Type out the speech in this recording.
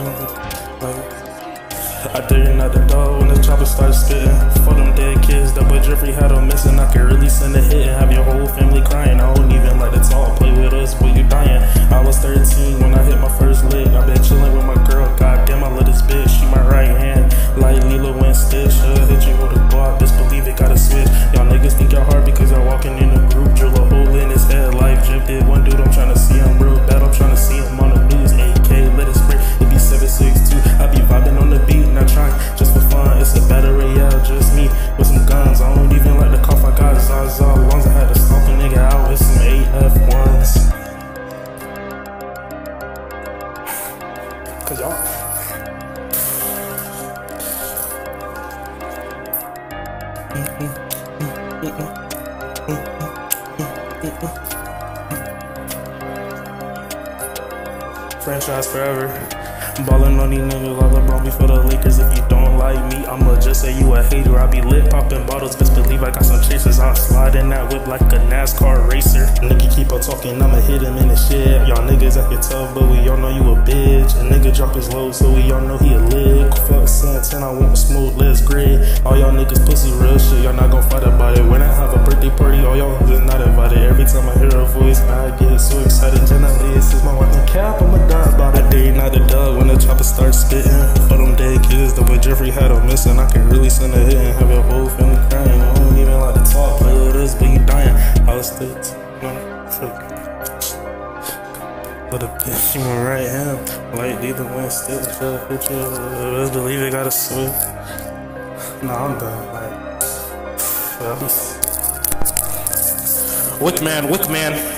I didn't at the door Y'all. Franchise forever. Ballin' on these niggas like LeBron before the Lakers. If you don't like me, I'ma just say you a hater. I be lit popping bottles, I got some chasers. I slide in that whip like a NASCAR racer. Nigga keep on talking, I'ma hit him in the shit. Y'all niggas act tough, but we all know you a bitch. A nigga drop his load, so we all know he a lick. Fuck Santana, I want smooth, let's grid. All y'all niggas pussy real shit, y'all not gon' fight about it. When I have a birthday party, all y'all is not invited. Every time I hear a voice, I get so excited. Generally, this is my wife and cap, I'ma die it. I dare not the dog when the chopper start spitting. For them dead kids, the way Jeffrey had them missing. I can really send a hit and have your whole family But a bitch, you right hand. Like, neither one still, still, hit you. Best believe it, got a switch. Nah, I'm done. Like, Wickman, Wickman.